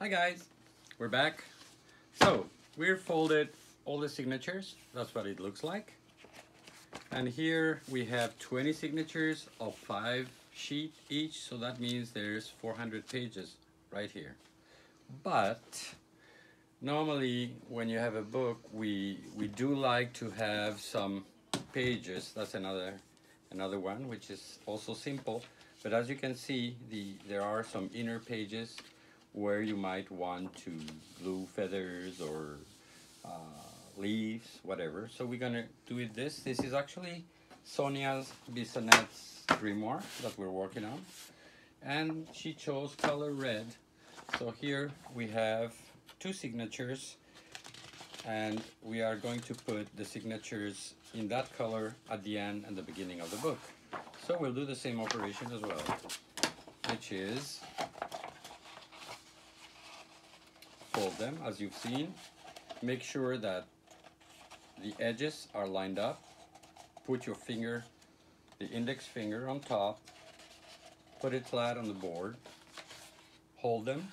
Hi guys, we're back. So, we've folded all the signatures. That's what it looks like. And here we have 20 signatures of five sheet each. So that means there's 400 pages right here. But normally when you have a book, we, we do like to have some pages. That's another, another one, which is also simple. But as you can see, the, there are some inner pages where you might want to glue feathers or uh, leaves, whatever. So we're gonna do it this. This is actually Sonia's Bissonnette's grimoire that we're working on. And she chose color red. So here we have two signatures and we are going to put the signatures in that color at the end and the beginning of the book. So we'll do the same operation as well, which is fold them as you've seen. Make sure that the edges are lined up. Put your finger, the index finger on top, put it flat on the board, hold them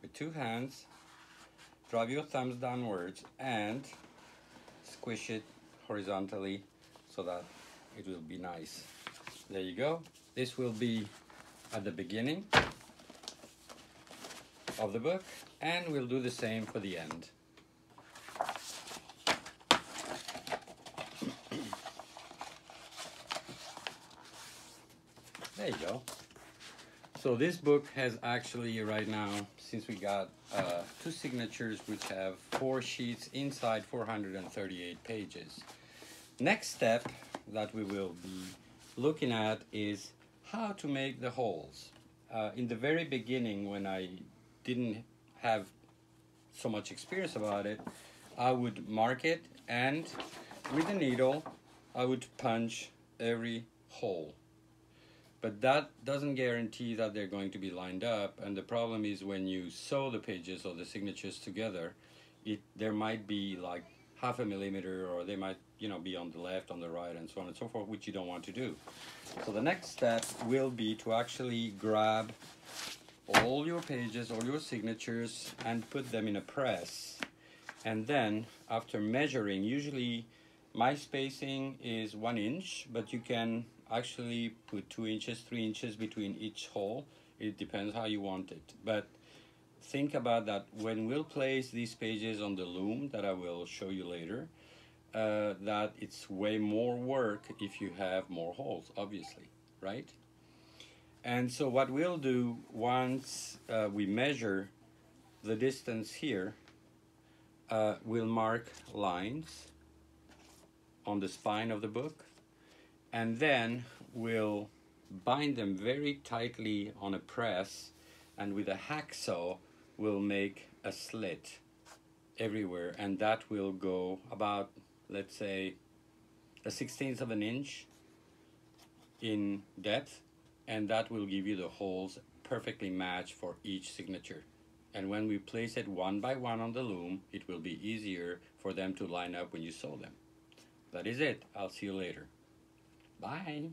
with two hands, drive your thumbs downwards and squish it horizontally so that it will be nice. There you go. This will be at the beginning of the book and we'll do the same for the end. There you go. So this book has actually right now, since we got uh, two signatures which have four sheets inside 438 pages. Next step that we will be looking at is how to make the holes. Uh, in the very beginning when I didn't have so much experience about it, I would mark it and with a needle I would punch every hole. But that doesn't guarantee that they're going to be lined up and the problem is when you sew the pages or the signatures together, it there might be like half a millimeter or they might you know be on the left on the right and so on and so forth which you don't want to do so the next step will be to actually grab all your pages all your signatures and put them in a press. And then after measuring usually my spacing is one inch but you can actually put two inches three inches between each hole. It depends how you want it. But think about that. When we'll place these pages on the loom that I will show you later uh, that it's way more work if you have more holes obviously right and so what we'll do once uh, we measure the distance here uh, we'll mark lines on the spine of the book and then we'll bind them very tightly on a press and with a hacksaw we'll make a slit everywhere and that will go about let's say a sixteenth of an inch in depth and that will give you the holes perfectly matched for each signature. And when we place it one by one on the loom it will be easier for them to line up when you sew them. That is it. I'll see you later. Bye